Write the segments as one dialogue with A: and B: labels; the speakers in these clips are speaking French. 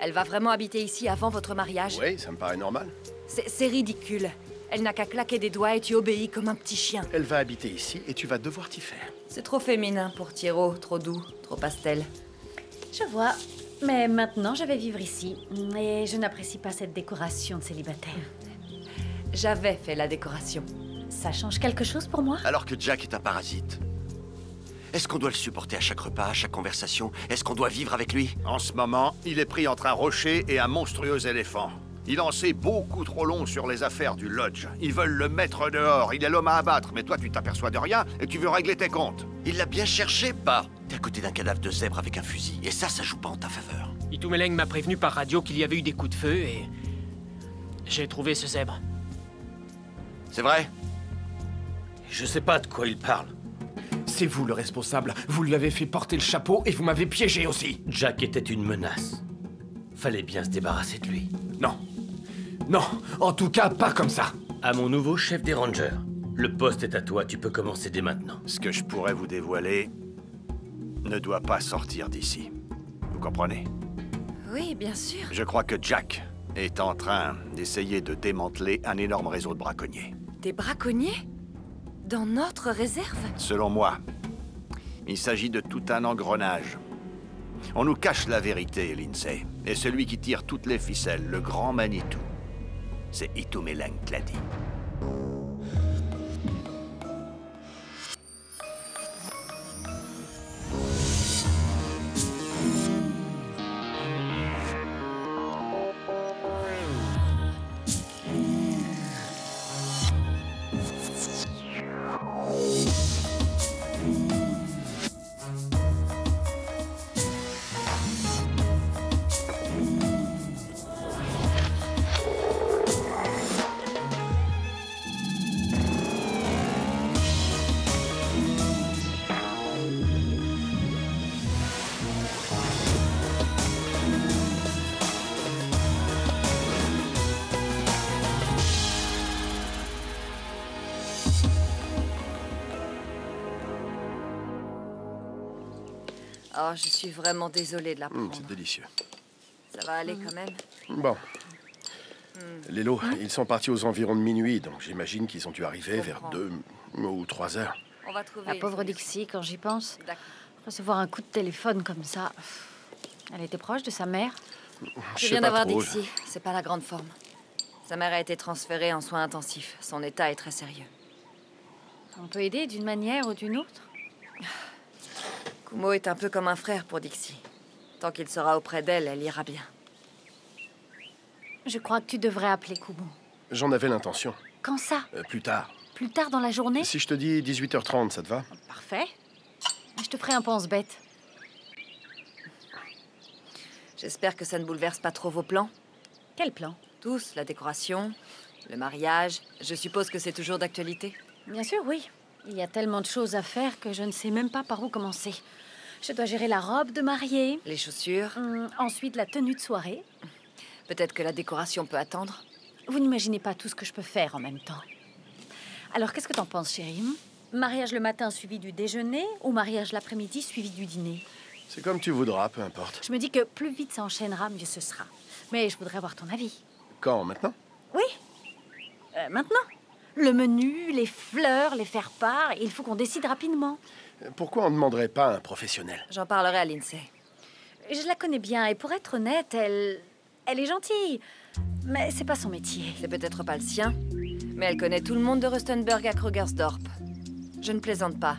A: Elle va vraiment habiter ici avant votre mariage
B: Oui, ça me paraît normal.
A: C'est ridicule. Elle n'a qu'à claquer des doigts et tu obéis comme un petit chien.
B: Elle va habiter ici et tu vas devoir t'y faire.
A: C'est trop féminin pour Thiro, trop doux, trop pastel.
C: Je vois. Mais maintenant, je vais vivre ici. Et je n'apprécie pas cette décoration de célibataire.
A: J'avais fait la décoration.
C: Ça change quelque chose pour moi?
D: Alors que Jack est un parasite. Est-ce qu'on doit le supporter à chaque repas, à chaque conversation? Est-ce qu'on doit vivre avec lui?
E: En ce moment, il est pris entre un rocher et un monstrueux éléphant. Il en sait beaucoup trop long sur les affaires du lodge. Ils veulent le mettre dehors. Il est l'homme à abattre, mais toi, tu t'aperçois de rien et tu veux régler tes comptes.
D: Il l'a bien cherché, pas T'es à côté d'un cadavre de zèbre avec un fusil, et ça, ça joue pas en ta faveur.
F: Itumeleng m'a prévenu par radio qu'il y avait eu des coups de feu et... J'ai trouvé ce zèbre.
D: C'est vrai?
G: Je sais pas de quoi il parle.
H: C'est vous le responsable. Vous lui avez fait porter le chapeau et vous m'avez piégé aussi.
G: Jack était une menace. Fallait bien se débarrasser de lui.
H: Non. Non, en tout cas, pas comme ça.
G: À mon nouveau chef des Rangers. Le poste est à toi, tu peux commencer dès maintenant.
E: Ce que je pourrais vous dévoiler ne doit pas sortir d'ici. Vous comprenez?
A: Oui, bien sûr.
E: Je crois que Jack est en train d'essayer de démanteler un énorme réseau de braconniers.
A: Des braconniers? Dans notre réserve?
E: Selon moi, il s'agit de tout un engrenage. On nous cache la vérité, Lindsay. Et celui qui tire toutes les ficelles, le grand Manitou, c'est Itumeleng Tladi.
A: Oh, je suis vraiment désolée de
B: Hum,
A: l'apprendre.
B: c'est délicieux.
A: Ça va aller quand même?
B: Bon. Les lots, ils sont partis aux environs de minuit, donc j'imagine qu'ils ont dû arriver vers deux ou trois heures.
A: On va trouver...
C: La pauvre. Dixie, quand j'y pense, recevoir un coup de téléphone comme ça. Elle était proche de sa mère?
A: Je
B: sais
A: viens d'avoir. Dixie. C'est pas la grande forme. Sa mère a été transférée en soins intensifs. Son état est très sérieux.
C: On peut aider d'une manière ou d'une autre?
A: Kumo est un peu comme un frère pour Dixie. Tant qu'il sera auprès d'elle, elle ira bien.
C: Je crois que tu devrais appeler Kumo.
B: J'en avais l'intention.
C: Quand ça
B: Euh, plus tard.
C: Plus tard dans la journée
B: Si je te dis 18h30, ça te va
C: Parfait. Je te ferai un pense-bête.
A: J'espère que ça ne bouleverse pas trop vos plans.
C: Quel plan
A: Tous, la décoration, le mariage. Je suppose que c'est toujours d'actualité?
C: Bien sûr, oui. Il y a tellement de choses à faire que je ne sais même pas par où commencer. Je dois gérer la robe de mariée,
A: Les chaussures.
C: hum, ensuite la tenue de soirée.
A: Peut-être que la décoration peut attendre.
C: Vous n'imaginez pas tout ce que je peux faire en même temps. Alors, qu'est-ce que t'en penses, chérie hum? Mariage le matin suivi du déjeuner ou mariage l'après-midi suivi du dîner?
B: C'est comme tu voudras, peu importe.
C: Je me dis que plus vite ça enchaînera, mieux ce sera. Mais je voudrais avoir ton avis.
B: Quand Maintenant?
C: Oui Euh, Maintenant Le menu, les fleurs, les faire-part, il faut qu'on décide rapidement.
B: Pourquoi on ne demanderait pas à un professionnel?
A: J'en parlerai à Lindsay.
C: Je la connais bien et pour être honnête, elle. Elle est gentille. Mais c'est pas son métier.
A: C'est peut-être pas le sien, mais elle connaît tout le monde de Rustenberg à Krugersdorp. Je ne plaisante pas.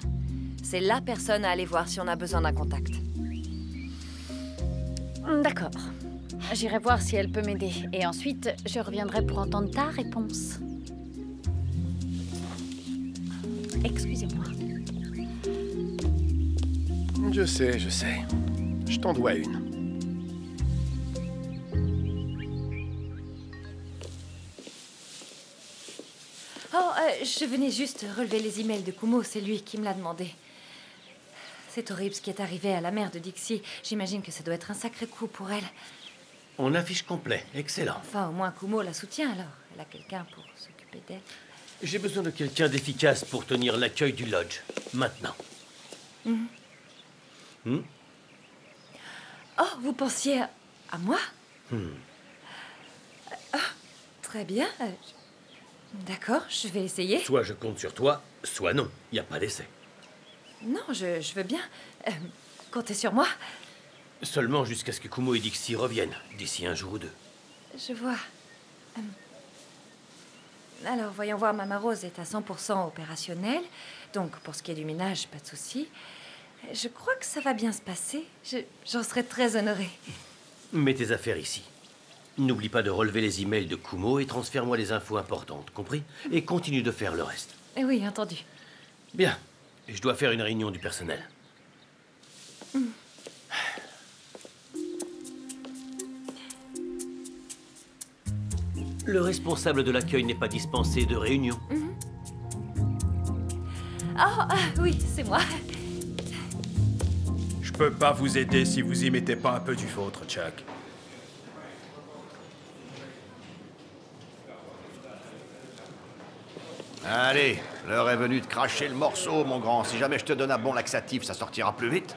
A: C'est la personne à aller voir si on a besoin d'un contact.
C: D'accord. J'irai voir si elle peut m'aider. Et ensuite, je reviendrai pour entendre ta réponse. Excusez-moi.
B: Je sais, je sais. Je t'en dois une.
A: Oh, euh, je venais juste relever les emails de Kumo, c'est lui qui me l'a demandé. C'est horrible ce qui est arrivé à la mère de Dixie. J'imagine que ça doit être un sacré coup pour elle.
G: On affiche complet, excellent.
A: Enfin, au moins Kumo la soutient alors. Elle a quelqu'un pour s'occuper d'elle.
G: J'ai besoin de quelqu'un d'efficace pour tenir l'accueil du lodge. Maintenant.
A: Oh, vous pensiez à, à moi Ah, très bien. D'accord, je vais essayer.
G: Soit je compte sur toi, soit non. Il n'y a pas d'essai.
A: Non, je, je veux bien. Euh, comptez sur moi.
G: Seulement jusqu'à ce que Kumo et Dixie reviennent, d'ici un jour ou deux.
A: Je vois. Euh, Alors, voyons voir, Mama Rose est à 100% opérationnelle. Donc, pour ce qui est du ménage, pas de souci. Je crois que ça va bien se passer. Je- J'en serais très honorée.
G: Mets tes affaires ici. N'oublie pas de relever les emails de Kumo et transfère-moi les infos importantes, compris? Et continue de faire le reste.
A: Eh oui, entendu.
G: Bien. Je dois faire une réunion du personnel. Le responsable de l'accueil n'est pas dispensé de réunion.
A: Ah, ah, oui, c'est moi.
I: Je peux pas vous aider si vous y mettez pas un peu du vôtre, Chuck.
E: Allez, l'heure est venue de cracher le morceau, mon grand. Si jamais je te donne un bon laxatif, ça sortira plus vite.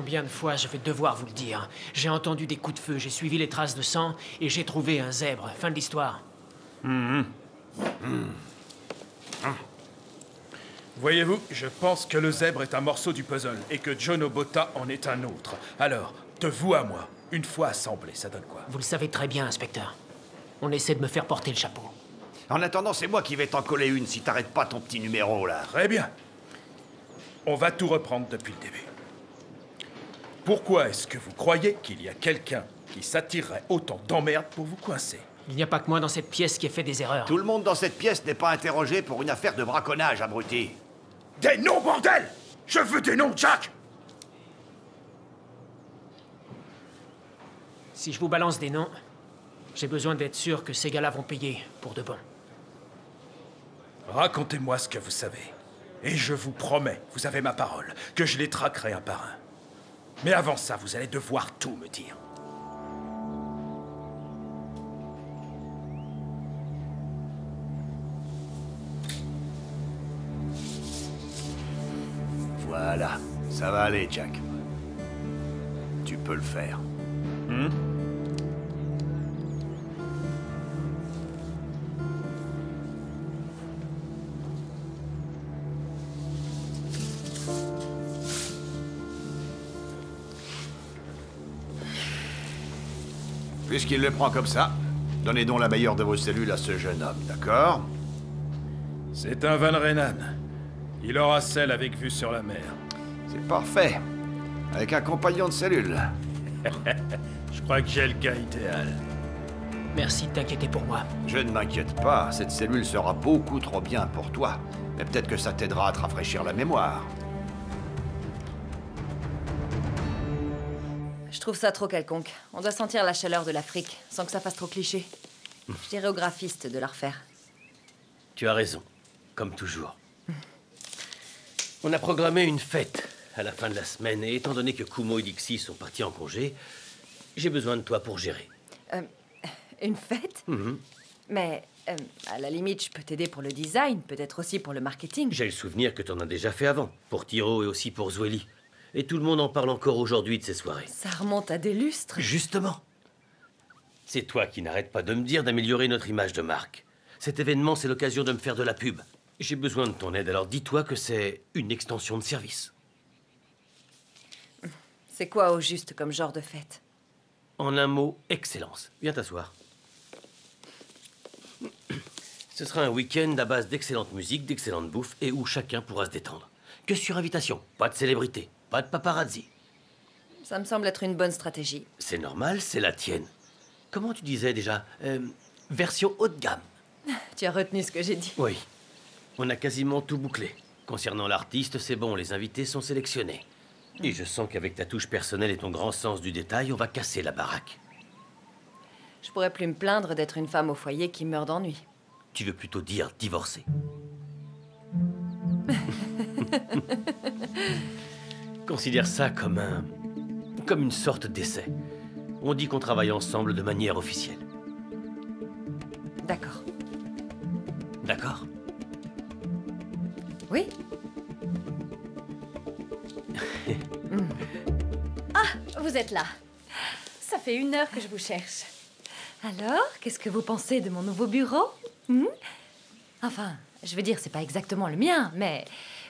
F: Combien de fois je vais devoir vous le dire J'ai entendu des coups de feu, j'ai suivi les traces de sang et j'ai trouvé un zèbre. Fin de l'histoire.
I: Voyez-vous, je pense que le zèbre est un morceau du puzzle et que John Obota en est un autre. Alors, de vous à moi, une fois assemblés, ça donne quoi?
F: Vous le savez très bien, inspecteur. On essaie de me faire porter le chapeau.
E: En attendant, c'est moi qui vais t'en coller une si t'arrêtes pas ton petit numéro, là.
I: Très bien. On va tout reprendre depuis le début. Pourquoi est-ce que vous croyez qu'il y a quelqu'un qui s'attirerait autant d'emmerdes pour vous coincer?
F: Il n'y a pas que moi dans cette pièce qui ai fait des erreurs.
E: Tout le monde dans cette pièce n'est pas interrogé pour une affaire de braconnage, abruti.
I: Des noms, bordel Je veux des noms, Jack
F: Si je vous balance des noms, j'ai besoin d'être sûr que ces gars-là vont payer pour de bon.
I: Racontez-moi ce que vous savez. Et je vous promets, vous avez ma parole, que je les traquerai un par un. Mais avant ça, vous allez devoir tout me dire.
E: Voilà, ça va aller, Jack. Tu peux le faire. Puisqu'il le prend comme ça, donnez donc la meilleure de vos cellules à ce jeune homme, d'accord?
I: C'est un Van Renan. Il aura celle avec vue sur la mer.
E: C'est parfait. Avec un compagnon de cellule.
I: Je crois que j'ai le gars idéal.
F: Merci de t'inquiéter pour moi.
E: Je ne m'inquiète pas, cette cellule sera beaucoup trop bien pour toi. Mais peut-être que ça t'aidera à te rafraîchir la mémoire.
A: Trouve ça trop quelconque. On doit sentir la chaleur de l'Afrique, sans que ça fasse trop cliché. Je dirais aux graphistes de la refaire.
G: Tu as raison, comme toujours. On a programmé une fête à la fin de la semaine, et étant donné que Kumo et Dixie sont partis en congé, j'ai besoin de toi pour gérer.
A: Une fête? Mais euh, à la limite, je peux t'aider pour le design, peut-être aussi pour le marketing.
G: J'ai le souvenir que t'en as déjà fait avant, pour Tiro et aussi pour Zweli. Et tout le monde en parle encore aujourd'hui de ces soirées.
A: Ça remonte à des lustres.
G: Justement. C'est toi qui n'arrêtes pas de me dire d'améliorer notre image de marque. Cet événement, c'est l'occasion de me faire de la pub. J'ai besoin de ton aide, alors dis-toi que c'est une extension de service.
A: C'est quoi au juste comme genre de fête?
G: En un mot, excellence. Viens t'asseoir. Ce sera un week-end à base d'excellente musique, d'excellente bouffe et où chacun pourra se détendre. Que sur invitation, pas de célébrité, pas de paparazzi.
A: Ça me semble être une bonne stratégie.
G: C'est normal, c'est la tienne. Comment tu disais déjà Euh, Version haut de gamme.
A: Tu as retenu ce que j'ai dit.
G: Oui. On a quasiment tout bouclé. Concernant l'artiste, c'est bon, les invités sont sélectionnés. Et je sens qu'avec ta touche personnelle et ton grand sens du détail, on va casser la baraque.
A: Je pourrais plus me plaindre d'être une femme au foyer qui meurt d'ennui.
G: Tu veux plutôt dire divorcer Considère ça comme un. comme une sorte d'essai. On dit qu'on travaille ensemble de manière officielle.
A: D'accord.
G: D'accord
A: Oui. Ah
C: Vous êtes là. Ça fait une heure que je vous cherche.
A: Alors, qu'est-ce que vous pensez de mon nouveau bureau? Hmm? Enfin, je veux dire, c'est pas exactement le mien, mais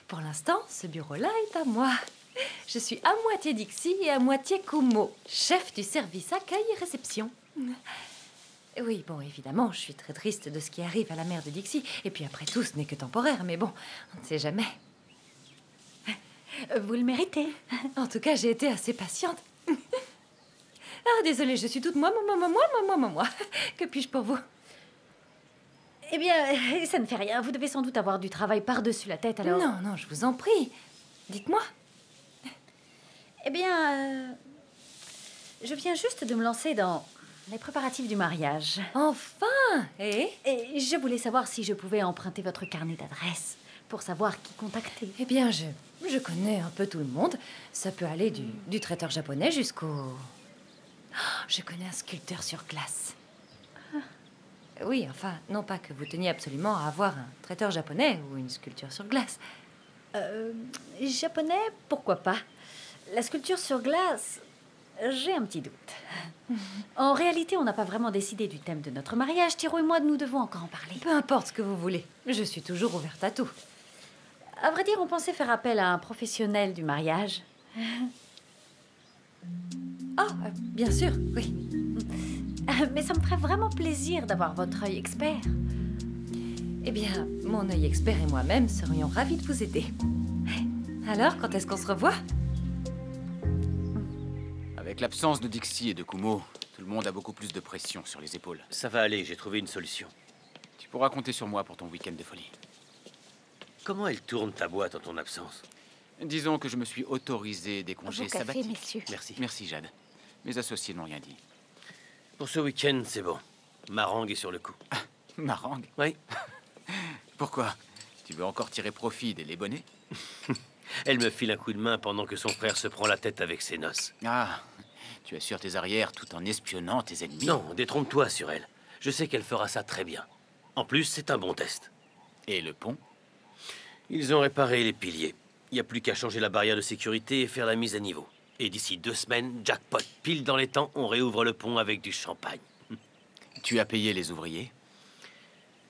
A: pour l'instant, ce bureau-là est à moi. Je suis à moitié Dixie et à moitié Kumo, chef du service accueil et réception. Oui, bon, évidemment, je suis très triste de ce qui arrive à la mère de Dixie. Et puis après tout, ce n'est que temporaire, mais bon, on ne sait jamais.
C: Vous le méritez.
A: En tout cas, j'ai été assez patiente. Ah, désolée, je suis toute moi, moi, moi, moi, moi, moi, moi, moi. Que puis-je pour vous?
C: Eh bien, euh, ça ne fait rien. Vous devez sans doute avoir du travail par-dessus la tête, alors...
A: Non, non, je vous en prie. Dites-moi.
C: Eh bien, euh, je viens juste de me lancer dans les préparatifs du mariage.
A: Enfin Et?
C: Et je voulais savoir si je pouvais emprunter votre carnet d'adresse pour savoir qui contacter.
A: Eh bien, je, je connais un peu tout le monde. Ça peut aller du, du traiteur japonais jusqu'au... Oh, je connais un sculpteur sur glace. Oui, enfin, non pas que vous teniez absolument à avoir un traiteur japonais ou une sculpture sur glace.
C: Euh, japonais, pourquoi pas? La sculpture sur glace, j'ai un petit doute. En réalité, on n'a pas vraiment décidé du thème de notre mariage. Thiro et moi, nous devons encore en parler.
A: Peu importe ce que vous voulez. Je suis toujours ouverte à tout.
C: À vrai dire, on pensait faire appel à un professionnel du mariage.
A: Ah, euh, bien sûr, oui.
C: Mais ça me ferait vraiment plaisir d'avoir votre œil expert.
A: Eh bien, mon œil expert et moi-même serions ravis de vous aider. Alors, quand est-ce qu'on se revoit?
J: Avec l'absence de Dixie et de Kumo, tout le monde a beaucoup plus de pression sur les épaules.
G: Ça va aller, j'ai trouvé une solution.
J: Tu pourras compter sur moi pour ton week-end de folie.
G: Comment elle tourne ta boîte en ton absence?
J: Disons que je me suis autorisé des congés
C: cafés,
J: sabbatiques.
C: messieurs.
G: Merci.
J: Merci, Jade. Mes associés n'ont rien dit.
G: Pour ce week-end, c'est bon. Marangue est sur le coup.
J: Marangue
G: Oui.
J: Pourquoi? Tu veux encore tirer profit des les bonnets
G: Elle me file un coup de main pendant que son frère se prend la tête avec ses noces.
J: Ah, tu assures tes arrières tout en espionnant tes ennemis
G: Non, détrompe-toi sur elle. Je sais qu'elle fera ça très bien. En plus, c'est un bon test.
J: Et le pont?
G: Ils ont réparé les piliers. Il n'y a plus qu'à changer la barrière de sécurité et faire la mise à niveau. Et d'ici deux semaines, jackpot, pile dans les temps, on réouvre le pont avec du champagne.
J: Tu as payé les ouvriers?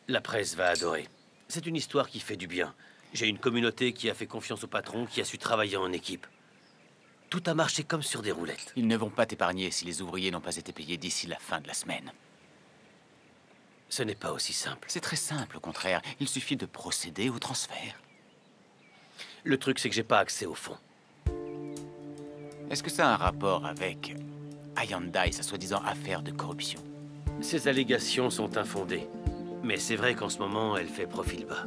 G: La presse va adorer. C'est une histoire qui fait du bien. J'ai une communauté qui a fait confiance au patron, qui a su travailler en équipe. Tout a marché comme sur des roulettes.
J: Ils ne vont pas t'épargner si les ouvriers n'ont pas été payés d'ici la fin de la semaine.
G: Ce n'est pas aussi simple.
J: C'est très simple, au contraire. Il suffit de procéder au transfert.
G: Le truc, c'est que j'ai pas accès au fond.
J: Est-ce que ça a un rapport avec Ayanda et sa soi-disant affaire de corruption?
G: Ces allégations sont infondées. Mais c'est vrai qu'en ce moment, elle fait profil bas.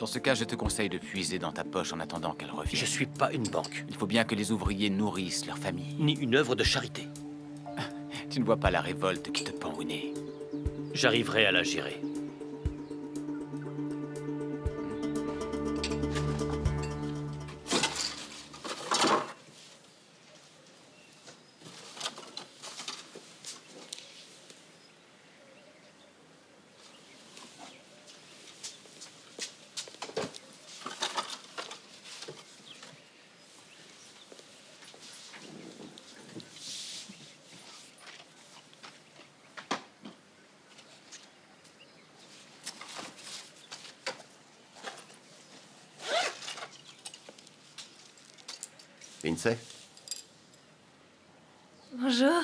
J: Dans ce cas, je te conseille de puiser dans ta poche en attendant qu'elle revienne.
G: Je suis pas une banque,
J: Il faut bien que les ouvriers nourrissent leur famille.
G: ni une œuvre de charité.
J: Tu ne vois pas la révolte qui te pend au nez.
G: J'arriverai à la gérer.
D: Lindsay,
A: Bonjour.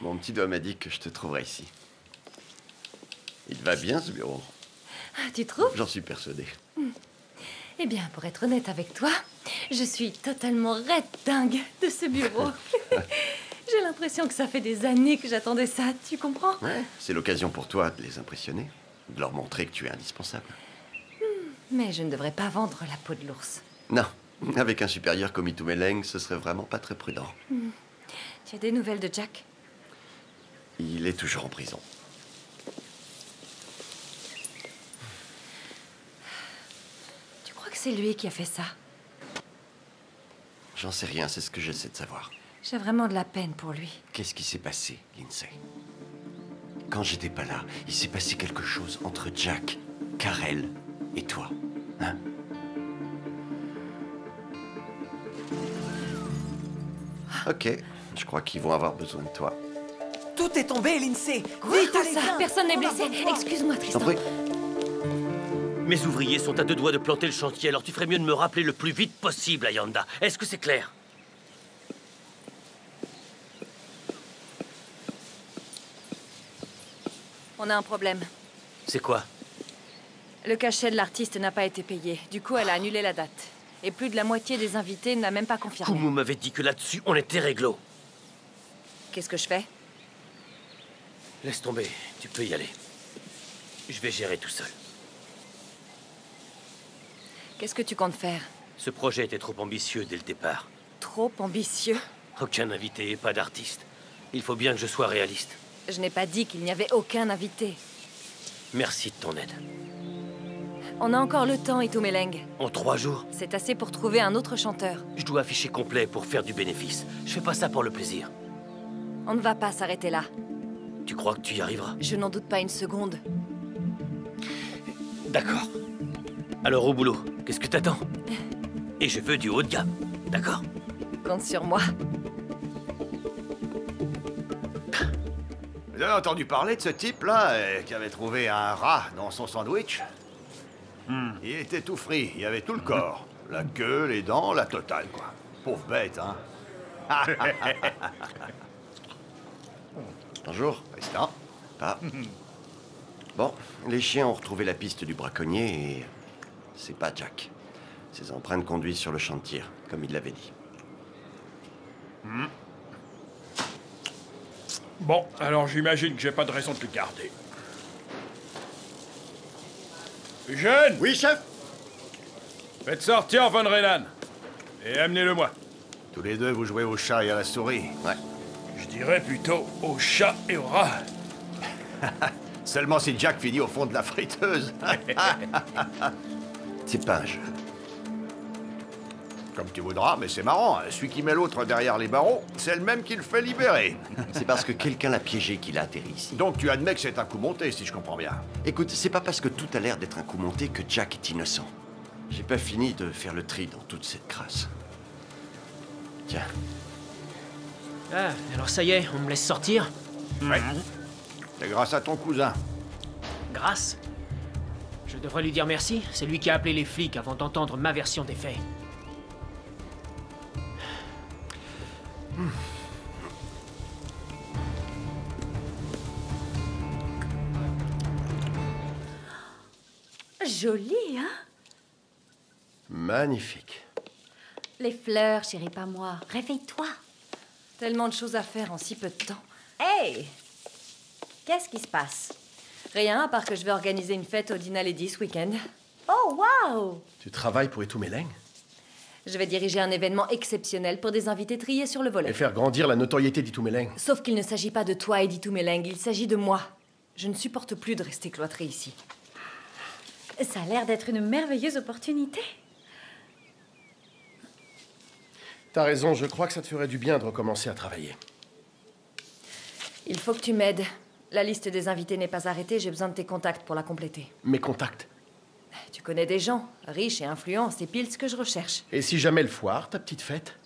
D: mon petit doigt m'a dit que je te trouverais ici. Il va bien ce bureau?
A: Ah, tu trouves?
D: J'en suis persuadé.
A: Eh bien, pour être honnête avec toi, je suis totalement red dingue de ce bureau. J'ai l'impression que ça fait des années que j'attendais ça, tu comprends?
D: Ouais, c'est l'occasion pour toi de les impressionner, de leur montrer que tu es indispensable.
A: Mais je ne devrais pas vendre la peau de l'ours.
D: Non, avec un supérieur comme Itumeleng, ce serait vraiment pas très prudent.
A: Tu as des nouvelles de Jack?
D: Il est toujours en prison.
A: Tu crois que c'est lui qui a fait ça?
D: J'en sais rien, c'est ce que j'essaie de savoir.
A: J'ai vraiment de la peine pour lui.
D: Qu'est-ce qui s'est passé, Lindsay? Quand j'étais pas là, il s'est passé quelque chose entre Jack, Karel et toi. Hein? Ok. Je crois qu'ils vont avoir besoin de toi.
K: Tout est tombé, Lindsay
L: Quoi
K: Vite, allez,
L: ça. Personne n'est blessé. Excuse-moi, Tristan.
D: prie.
G: Mes ouvriers sont à deux doigts de planter le chantier, alors tu ferais mieux de me rappeler le plus vite possible, Ayanda. Est-ce que c'est clair?
A: On a un problème.
G: C'est quoi?
A: Le cachet de l'artiste n'a pas été payé. Du coup, elle a annulé la date. Et plus de la moitié des invités n'a même pas confirmé.
G: Kumu m'avait dit que là-dessus, on était réglo.
A: Qu'est-ce que je fais?
G: Laisse tomber, tu peux y aller. Je vais gérer tout seul.
A: Qu'est-ce que tu comptes faire?
G: Ce projet était trop ambitieux dès le départ.
A: Trop ambitieux?
G: Aucun invité et pas d'artiste. Il faut bien que je sois réaliste.
A: Je n'ai pas dit qu'il n'y avait aucun invité.
G: Merci de ton aide.
A: On a encore le temps, Itumeleng.
G: En trois jours,
A: C'est assez pour trouver un autre chanteur.
G: je dois afficher complet pour faire du bénéfice. Je fais pas ça pour le plaisir.
A: On ne va pas s'arrêter là.
G: Tu crois que tu y arriveras?
A: Je n'en doute pas une seconde.
G: D'accord. Alors au boulot, qu'est-ce que t'attends? Et je veux du haut de gamme, d'accord?
A: Compte sur moi.
E: Vous avez entendu parler de ce type-là euh, qui avait trouvé un rat dans son sandwich Il était tout frit, il y avait tout le corps. La queue, les dents, la totale, quoi. Pauvre bête, hein
D: Bonjour.
E: Tristan
D: Ah. Bon, les chiens ont retrouvé la piste du braconnier et c'est pas Jack. Ses empreintes conduisent sur le champ de tir, comme il l'avait dit.
I: Bon, alors j'imagine que j'ai pas de raison de le garder. Jeune
E: Oui, chef
I: Faites sortir Van Renan. Et amenez-le-moi.
E: Tous les deux, vous jouez au chat et à la souris.
D: Ouais.
I: Je dirais plutôt au chat et au rat.
E: Seulement si Jack finit au fond de la friteuse.
D: C'est pas un jeu.
E: Comme tu voudras, mais c'est marrant. hein. Celui qui met l'autre derrière les barreaux, c'est le même qui le fait libérer.
D: C'est parce que quelqu'un l'a piégé qu'il a atterri ici.
E: Donc tu admets que c'est un coup monté, si je comprends bien.
D: Écoute, c'est pas parce que tout a l'air d'être un coup monté que Jack est innocent. J'ai pas fini de faire le tri dans toute cette crasse. Tiens,
F: Ah, alors ça y est, on me laisse sortir
E: Ouais. C'est grâce à ton cousin.
F: Grâce? Je devrais lui dire merci, c'est lui qui a appelé les flics avant d'entendre ma version des faits.
A: Joli, hein?
D: Magnifique.
A: Les fleurs, chérie, pas moi. Réveille-toi. Tellement de choses à faire en si peu de temps. Hey Qu'est-ce qui se passe? Rien, à part que je vais organiser une fête au Dina Lady ce week-end. Oh, waouh
B: Tu travailles pour Etumeleng
A: Je vais diriger un événement exceptionnel pour des invités triés sur le volet.
B: et faire grandir la notoriété d'Etumeleng.
A: Sauf qu'il ne s'agit pas de toi, Edith Meleng, il s'agit de moi. Je ne supporte plus de rester cloîtrée ici. Ça a l'air d'être une merveilleuse opportunité.
B: T'as raison, je crois que ça te ferait du bien de recommencer à travailler.
A: Il faut que tu m'aides. La liste des invités n'est pas arrêtée, j'ai besoin de tes contacts pour la compléter.
B: Mes contacts?
A: Tu connais des gens, riches et influents, c'est pile ce que je recherche.
B: Et si jamais le foire, ta petite fête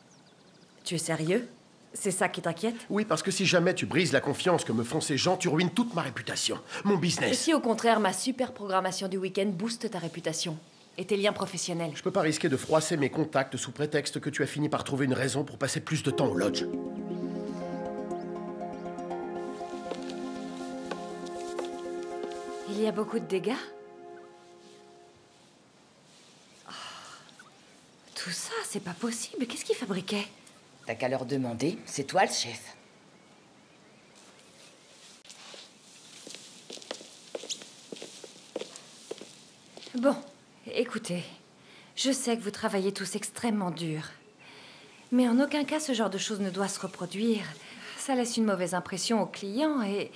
A: Tu es sérieux? C'est ça qui t'inquiète?
B: Oui, parce que si jamais tu brises la confiance que me font ces gens, tu ruines toute ma réputation, mon
A: Et
B: business.
A: si au contraire ma super programmation du week-end booste ta réputation et tes liens professionnels
B: Je peux pas risquer de froisser mes contacts sous prétexte que tu as fini par trouver une raison pour passer plus de temps au lodge.
A: Il y a beaucoup de dégâts? Tout ça, c'est pas possible. Qu'est-ce qu'ils fabriquaient
K: T'as qu'à leur demander, c'est toi le chef.
A: Bon, écoutez, je sais que vous travaillez tous extrêmement dur. Mais en aucun cas ce genre de choses ne doit se reproduire. Ça laisse une mauvaise impression aux clients et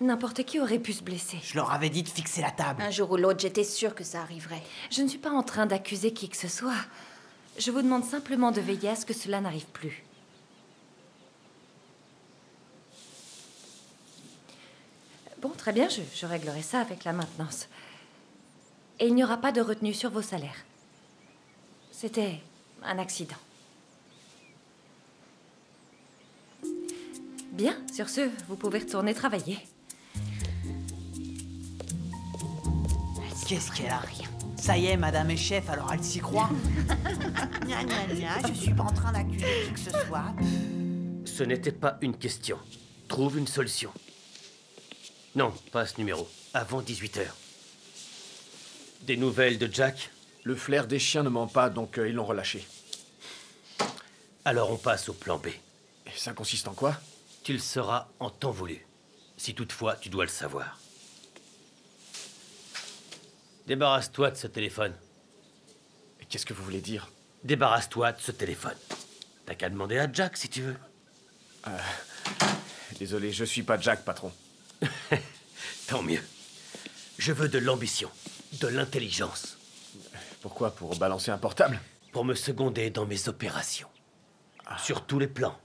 A: n'importe qui aurait pu se blesser.
K: Je leur avais dit de fixer la table.
A: Un jour ou l'autre, j'étais sûre que ça arriverait. Je ne suis pas en train d'accuser qui que ce soit. Je vous demande simplement de veiller à ce que cela n'arrive plus. Bon, très bien, je, je réglerai ça avec la maintenance. Et il n'y aura pas de retenue sur vos salaires. C'était un accident. Bien, sur ce, vous pouvez retourner travailler.
L: Qu'est-ce qu'elle a? Rien Ça y est, madame est chef, alors elle s'y croit. gna gna gna, je suis pas en train d'accuser qui que ce soit.
G: Ce n'était pas une question. Trouve une solution. Non, pas ce numéro. Avant 18h. Des nouvelles de Jack?
H: Le flair des chiens ne ment pas, donc euh, ils l'ont relâché.
G: Alors on passe au plan B.
H: Et ça consiste en quoi?
G: Tu le sauras en temps voulu. Si toutefois tu dois le savoir. Débarrasse-toi de ce téléphone.
H: Qu'est-ce que vous voulez dire?
G: Débarrasse-toi de ce téléphone. T'as qu'à demander à Jack si tu veux.
H: Désolé, je suis pas Jack, patron.
G: Tant mieux. Je veux de l'ambition, de l'intelligence,
H: Pourquoi? Pour balancer un portable?
G: Pour me seconder dans mes opérations. Sur tous les plans.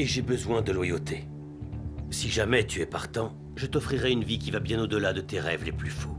G: Et j'ai besoin de loyauté. Si jamais tu es partant, je t'offrirai une vie qui va bien au-delà de tes rêves les plus fous.